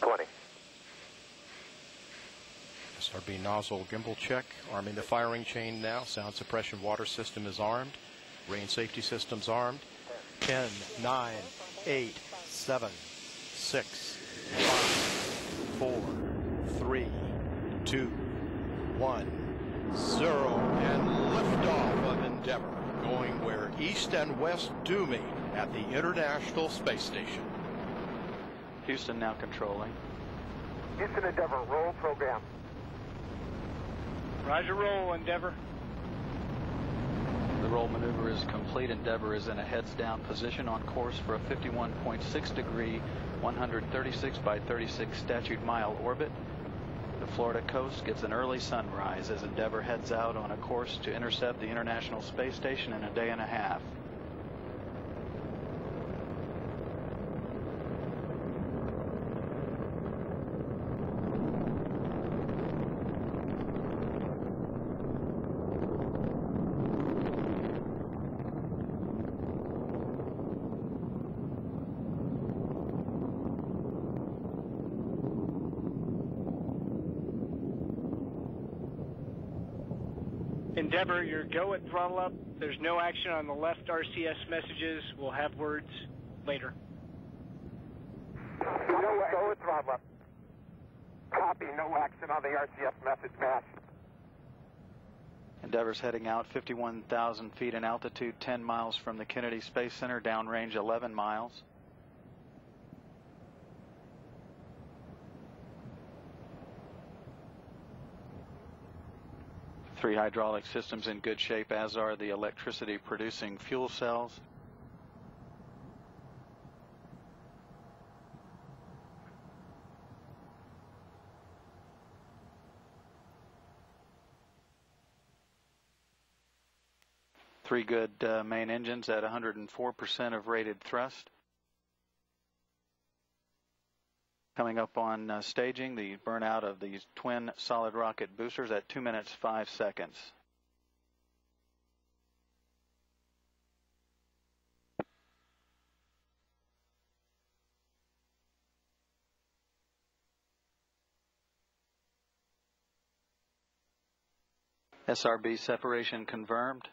20. SRB nozzle gimbal check. Arming the firing chain now. Sound suppression water system is armed. Range safety systems armed. 10, 9, 8, 7, 6, 5, 4, 3, 2, 1, 0. And liftoff of Endeavour going where east and west do meet at the International Space Station. Houston now controlling. Houston Endeavour, roll program. Roger roll, Endeavour. The roll maneuver is complete. Endeavour is in a heads down position on course for a 51.6 degree, 136 by 36 statute mile orbit. The Florida coast gets an early sunrise as Endeavour heads out on a course to intercept the International Space Station in a day and a half. Endeavour, your go at throttle up. There's no action on the left RCS messages. We'll have words later. No, go at throttle up. Copy, no action on the RCS message match. Endeavour's heading out 51,000 feet in altitude, 10 miles from the Kennedy Space Center, downrange 11 miles. Three hydraulic systems in good shape, as are the electricity producing fuel cells. Three good uh, main engines at 104% of rated thrust. Coming up on uh, staging, the burnout of these twin solid rocket boosters at 2 minutes 5 seconds. SRB separation confirmed.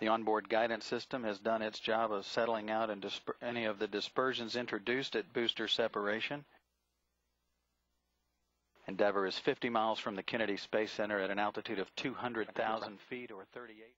The onboard guidance system has done its job of settling out any of the dispersions introduced at booster separation. Endeavour is 50 miles from the Kennedy Space Center at an altitude of 200,000 feet or 38.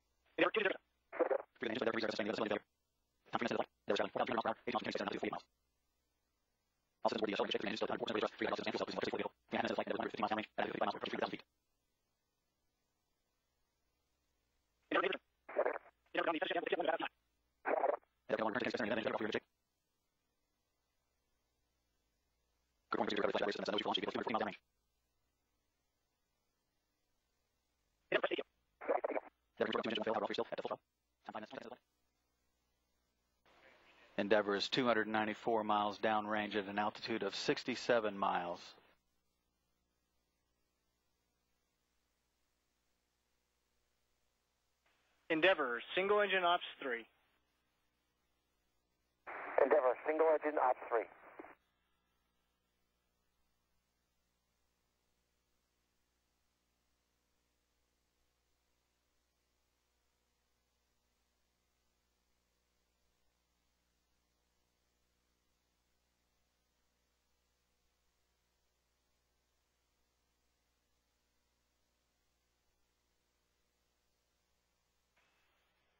Endeavour is 294 miles downrange at an altitude of 67 miles. Endeavour, single engine ops 3. Endeavour, single engine ops 3.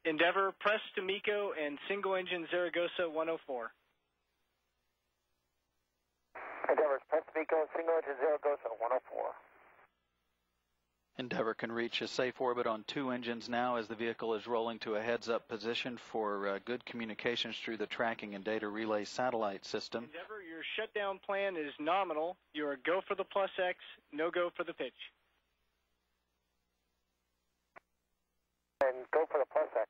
Endeavour, press to MECO and single engine Zaragoza 104. Endeavour, press to MECO, single engine Zaragoza 104. Endeavour can reach a safe orbit on two engines now as the vehicle is rolling to a heads-up position for uh, good communications through the tracking and data relay satellite system. Endeavour, your shutdown plan is nominal. You're go for the plus X, no go for the pitch. And go for the plus X.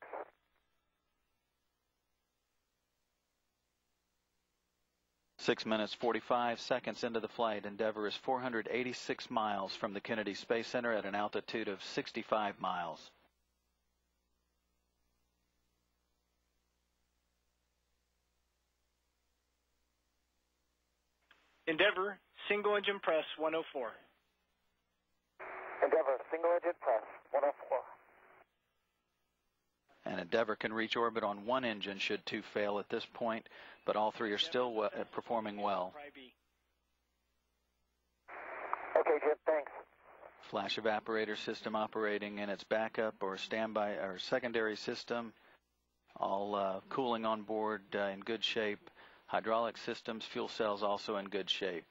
Six minutes, 45 seconds into the flight, Endeavour is 486 miles from the Kennedy Space Center at an altitude of 65 miles. Endeavor, single engine press 104. Endeavor, single engine press, 104. And Endeavour can reach orbit on one engine should two fail at this point, but all three are still we- uh, performing well. Okay, Jim, thanks. Flash evaporator system operating in its backup or standby or secondary system, all uh, cooling on board uh, in good shape. Hydraulic systems, fuel cells also in good shape.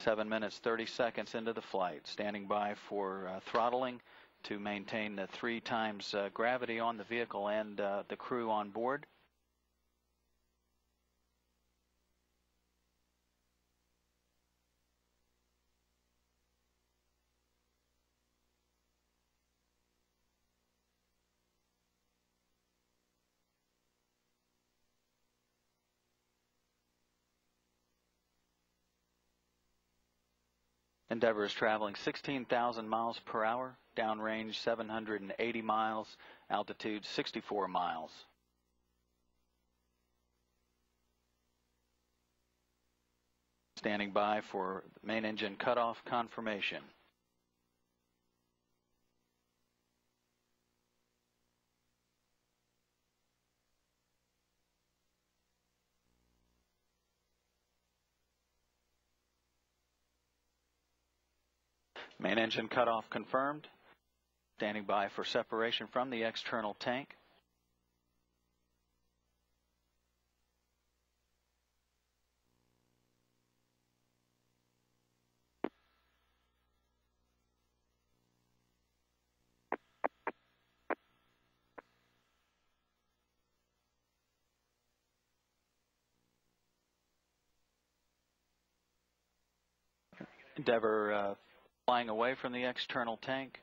Seven minutes, 30 seconds into the flight, standing by for uh, throttling to maintain the three times uh, gravity on the vehicle and uh, the crew on board. Endeavour is traveling 16,000 miles per hour, downrange 780 miles, altitude 64 miles. Standing by for main engine cutoff confirmation. Main engine cutoff confirmed. Standing by for separation from the external tank. Endeavour uh, flying away from the external tank.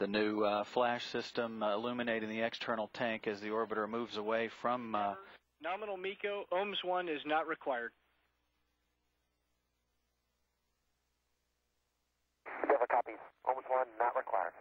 The new uh, flash system uh, illuminating the external tank as the orbiter moves away from uh, Nominal MECO, OMS 1 is not required. Endeavor copies. OMS one, not required.